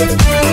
Thank